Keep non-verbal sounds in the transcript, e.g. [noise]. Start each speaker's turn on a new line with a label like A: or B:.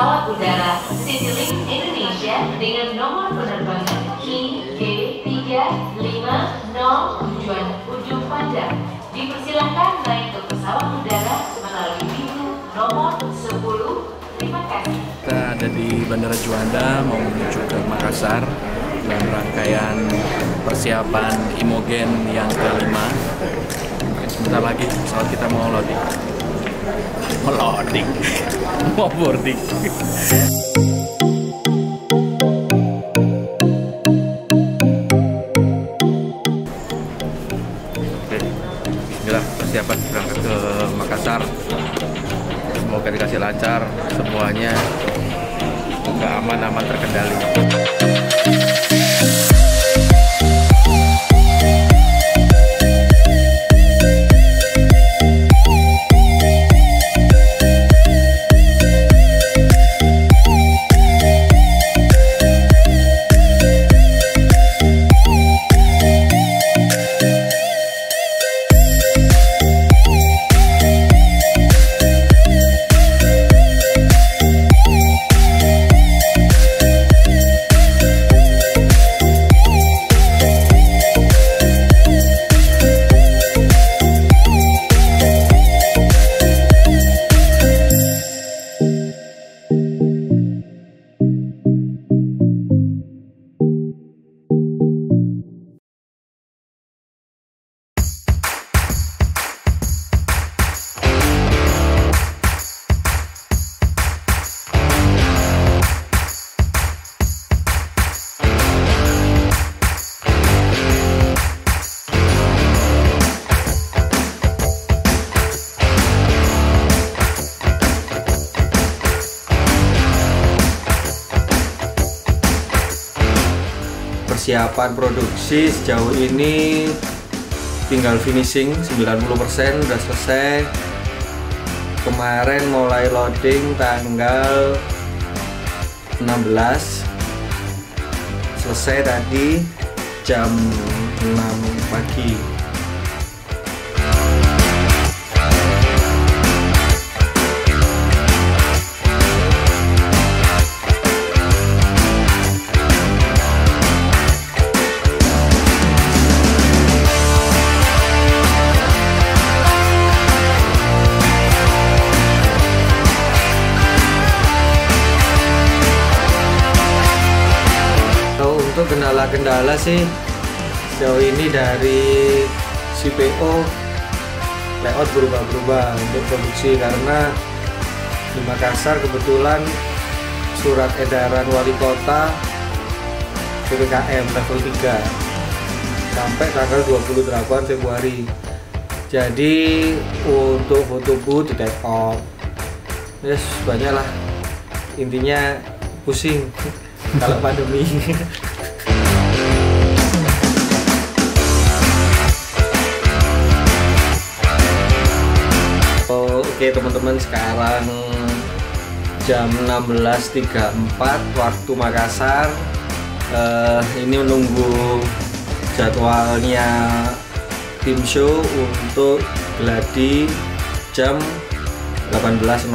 A: pesawat udara Citylink Indonesia dengan nomor penerbangan IG350 tujuan Ujung Pandang. Dipersilahkan naik ke pesawat udara melalui pintu nomor 10. Terima kasih.
B: Kita ada di Bandara Juanda mau menuju ke Makassar dalam rangkaian persiapan Imogen yang kelima. Sebentar lagi pesawat kita mau loading. Mau loading, mau boarding.
C: Bismillah persiapan berangkat ke Makassar. Semoga dikasih lancar semuanya. Semoga aman-aman terkendali.
D: Persiapan produksi sejauh ini tinggal finishing 90% udah selesai. Kemarin mulai loading tanggal 16 selesai tadi jam 6 pagi kendala-kendala sih. Sejauh ini dari CPO layout berubah-berubah untuk produksi karena di Makassar kebetulan surat edaran wali kota PPKM level 3 sampai tanggal 28 Februari. Jadi untuk foto booth di take off yes banyak lah intinya pusing [laughs] kalau pandemi Oke teman-teman sekarang jam 16.34 waktu Makassar. Eh, ini menunggu jadwalnya tim show untuk geladi jam 18.00